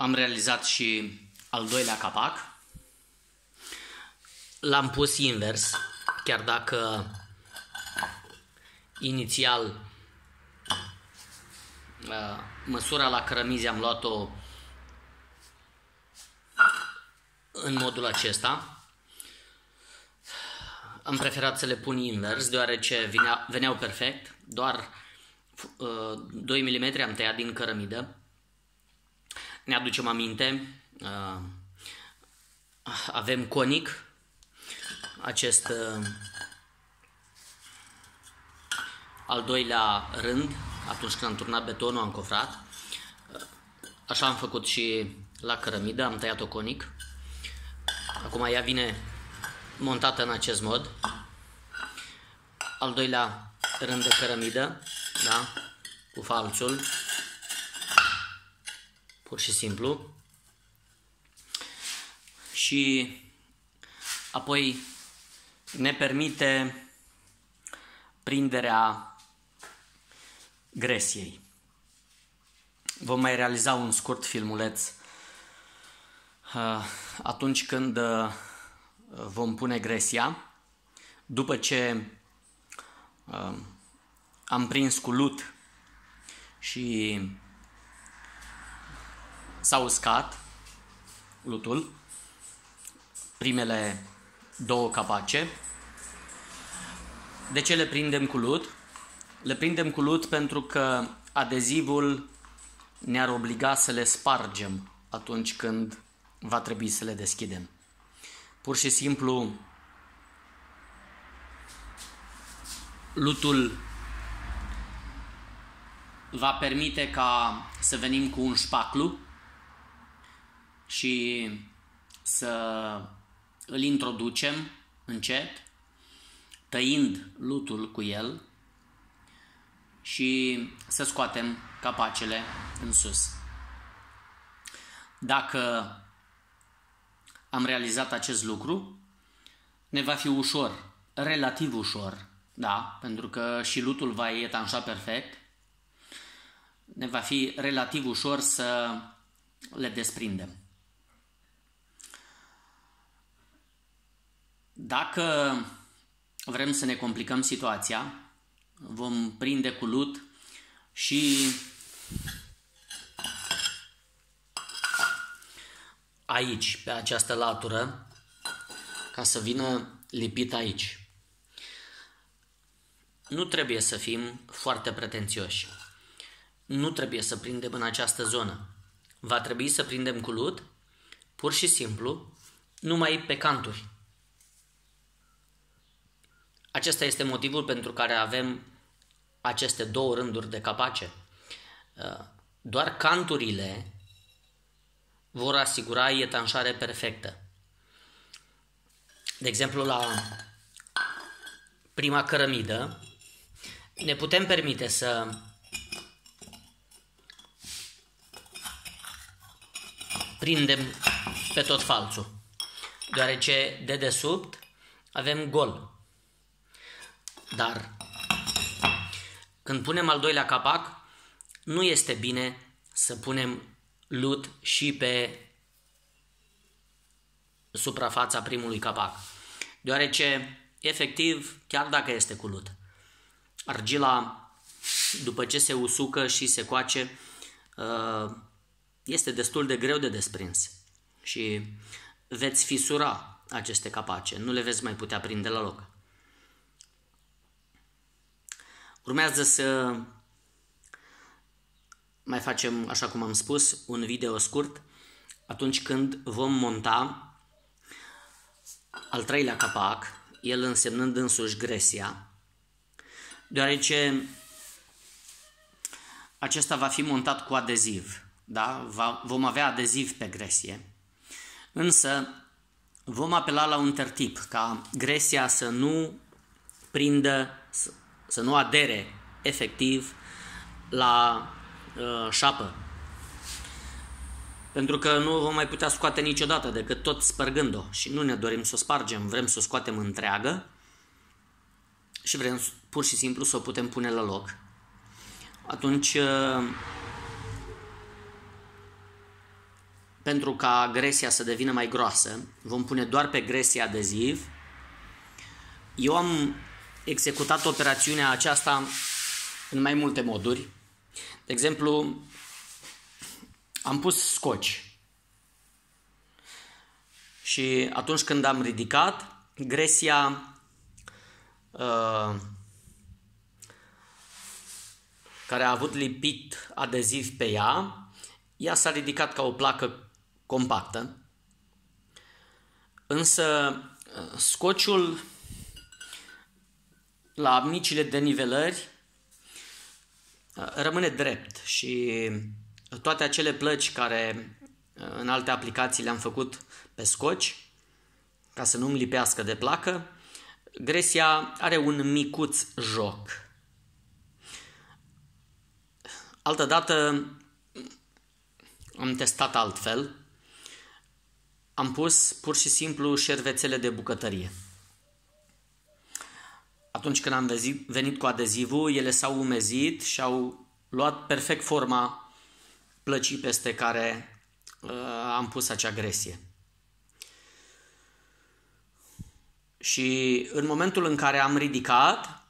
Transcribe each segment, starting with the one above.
am realizat și al doilea capac. L-am pus invers, chiar dacă inițial uh, măsura la cărămizi am luat-o în modul acesta. Am preferat să le pun invers, deoarece vinea, veneau perfect, doar uh, 2 mm am tăiat din cărămidă. Ne aducem aminte, uh, avem conic, acest uh, al doilea rând, atunci când am turnat betonul, am cofrat. Uh, așa am făcut și la cărămidă, am tăiat-o conic. Acum ea vine montată în acest mod. Al doilea rând de cărămidă, da? cu falțul, pur și simplu. Și apoi ne permite prinderea gresiei. Vom mai realiza un scurt filmuleț uh, atunci când uh, vom pune gresia, după ce uh, am prins cu lut și s-a uscat lutul, primele două capace. De ce le prindem cu lut? Le prindem cu lut pentru că adezivul ne-ar obliga să le spargem atunci când va trebui să le deschidem. Pur și simplu, lutul va permite ca să venim cu un șpaclu și să îl introducem încet, tăind lutul cu el și să scoatem capacele în sus. Dacă am realizat acest lucru, ne va fi ușor, relativ ușor, da, pentru că și lutul va etanșa perfect, ne va fi relativ ușor să le desprindem. Dacă vrem să ne complicăm situația, vom prinde cu lut și aici, pe această latură, ca să vină lipit aici. Nu trebuie să fim foarte pretențioși. Nu trebuie să prindem în această zonă. Va trebui să prindem cu lut, pur și simplu, numai pe canturi. Acesta este motivul pentru care avem aceste două rânduri de capace. Doar canturile vor asigura etanșare perfectă. De exemplu, la prima cărămidă, ne putem permite să prindem pe tot falțul, deoarece de desubt avem gol. Dar când punem al doilea capac, nu este bine să punem lut și pe suprafața primului capac. Deoarece, efectiv, chiar dacă este cu lut, argila, după ce se usucă și se coace, uh, este destul de greu de desprins și veți fisura aceste capace, nu le veți mai putea prinde la loc. Urmează să mai facem, așa cum am spus, un video scurt atunci când vom monta al treilea capac, el însemnând însuși gresia, deoarece acesta va fi montat cu adeziv, da? Va, vom avea adeziv pe gresie, însă vom apela la un tertip, ca gresia să nu prindă, să, să nu adere efectiv la uh, șapă. Pentru că nu vom mai putea scoate niciodată decât tot spărgând-o și nu ne dorim să o spargem, vrem să o scoatem întreagă și vrem pur și simplu să o putem pune la loc. Atunci uh, pentru ca gresia să devină mai groasă, vom pune doar pe gresie adeziv. Eu am executat operațiunea aceasta în mai multe moduri. De exemplu, am pus scoci. Și atunci când am ridicat, gresia uh, care a avut lipit adeziv pe ea, ea s-a ridicat ca o placă compactă, însă uh, scociul la micile denivelări uh, rămâne drept și toate acele plăci care uh, în alte aplicații le-am făcut pe scoci, ca să nu-mi lipească de placă, Gresia are un micuț joc. Altădată am testat altfel. Am pus pur și simplu șervețele de bucătărie. Atunci când am venit cu adezivul, ele s-au umezit și au luat perfect forma plăcii peste care uh, am pus acea gresie. Și în momentul în care am ridicat,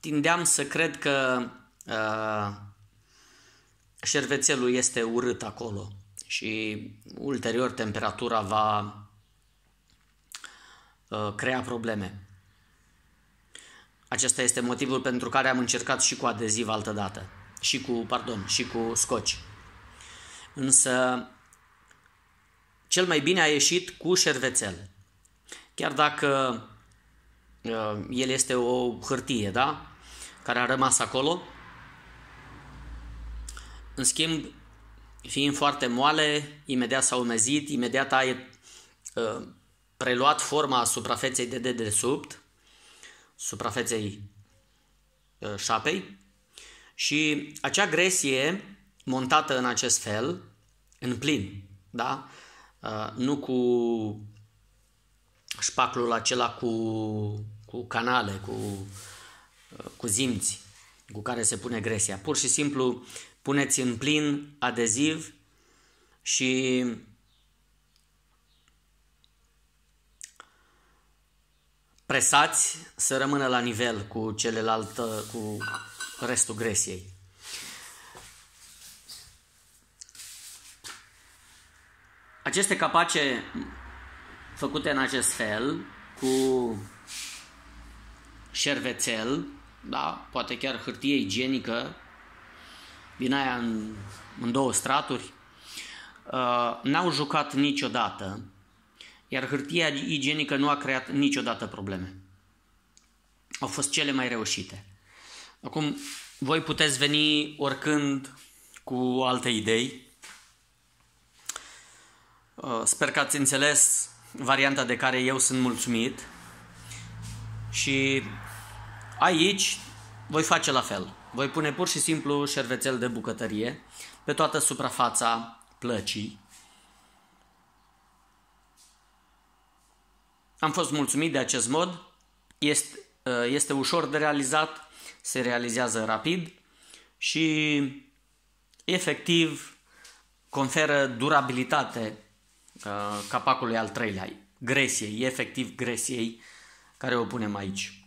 tindeam să cred că uh, șervețelul este urât acolo și ulterior temperatura va uh, crea probleme. Acesta este motivul pentru care am încercat și cu adeziv altă dată, și cu, pardon, și cu scoci. Însă cel mai bine a ieșit cu șervețel. Chiar dacă uh, el este o hârtie, da? Care a rămas acolo, în schimb, fiind foarte moale, imediat s-a umezit, imediat a uh, preluat forma suprafeței de dedesubt, suprafeței uh, șapei și acea gresie montată în acest fel, în plin, da? Uh, nu cu șpaclul acela cu, cu canale, cu, uh, cu zimți cu care se pune gresia. Pur și simplu puneți în plin adeziv și presați să rămână la nivel cu celălalt, cu restul gresiei. Aceste capace făcute în acest fel, cu șervețel, da, poate chiar hârtie igienică, din aia în, în două straturi, uh, n-au jucat niciodată, iar hârtia igienică nu a creat niciodată probleme. Au fost cele mai reușite. Acum, voi puteți veni oricând cu alte idei. Uh, sper că ați înțeles varianta de care eu sunt mulțumit și aici voi face la fel. Voi pune pur și simplu șervețel de bucătărie pe toată suprafața plăcii. Am fost mulțumit de acest mod. Este, uh, este ușor de realizat, se realizează rapid și efectiv conferă durabilitate uh, capacului al treilea, gresiei, efectiv gresiei care o punem aici.